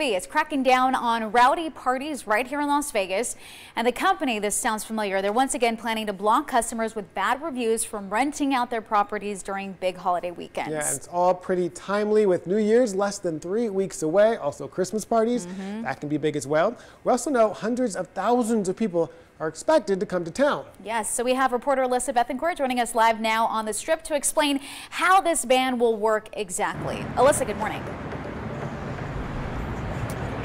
It's cracking down on rowdy parties right here in Las Vegas. And the company, this sounds familiar, they're once again planning to block customers with bad reviews from renting out their properties during big holiday weekends. Yeah, it's all pretty timely with New Year's less than three weeks away. Also, Christmas parties, mm -hmm. that can be big as well. We also know hundreds of thousands of people are expected to come to town. Yes, so we have reporter Alyssa Bethencourt joining us live now on the strip to explain how this ban will work exactly. Alyssa, good morning.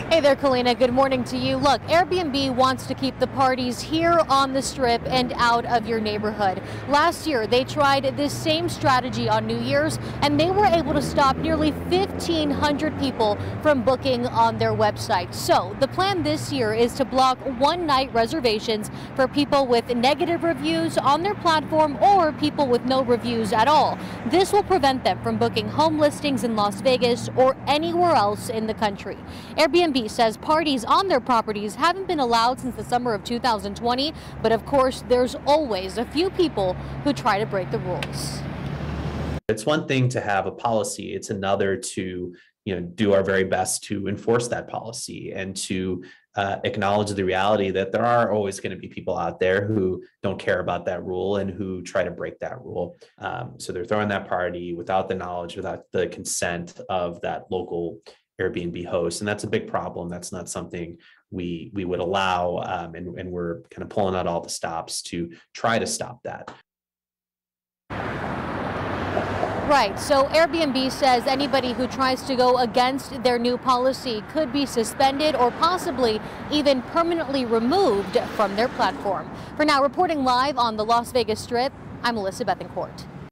Hey there, Kalina. Good morning to you. Look, Airbnb wants to keep the parties here on the strip and out of your neighborhood. Last year, they tried this same strategy on New Year's, and they were able to stop nearly 1,500 people from booking on their website. So the plan this year is to block one night reservations for people with negative reviews on their platform or people with no reviews at all. This will prevent them from booking home listings in Las Vegas or anywhere else in the country. Airbnb says parties on their properties haven't been allowed since the summer of 2020, but of course, there's always a few people who try to break the rules. It's one thing to have a policy, it's another to you know do our very best to enforce that policy and to uh, acknowledge the reality that there are always going to be people out there who don't care about that rule and who try to break that rule. Um, so they're throwing that party without the knowledge, without the consent of that local Airbnb hosts, and that's a big problem. That's not something we we would allow, um, and and we're kind of pulling out all the stops to try to stop that. Right. So Airbnb says anybody who tries to go against their new policy could be suspended or possibly even permanently removed from their platform. For now, reporting live on the Las Vegas Strip, I'm Alyssa Bethencourt.